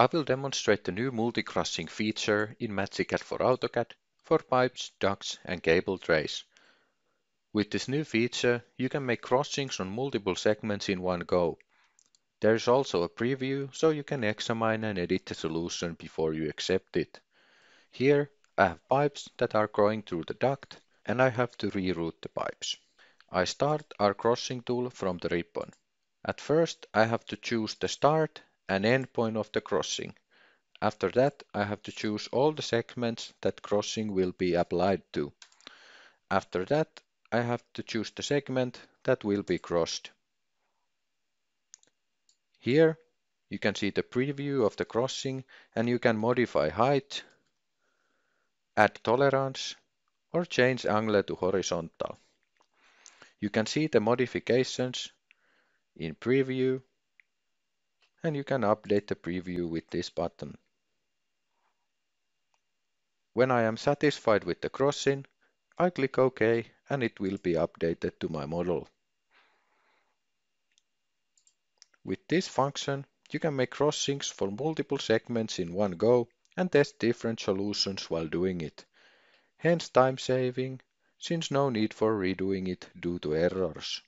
I will demonstrate the new multi-crossing feature in MagiCAD for AutoCAD for pipes, ducts and cable trays. With this new feature, you can make crossings on multiple segments in one go. There is also a preview so you can examine and edit the solution before you accept it. Here I have pipes that are going through the duct and I have to reroute the pipes. I start our crossing tool from the ribbon. At first I have to choose the start and endpoint of the crossing. After that I have to choose all the segments that crossing will be applied to. After that I have to choose the segment that will be crossed. Here you can see the preview of the crossing and you can modify height, add tolerance or change angle to horizontal. You can see the modifications in preview and you can update the preview with this button. When I am satisfied with the crossing, I click OK and it will be updated to my model. With this function, you can make crossings for multiple segments in one go and test different solutions while doing it. Hence time saving, since no need for redoing it due to errors.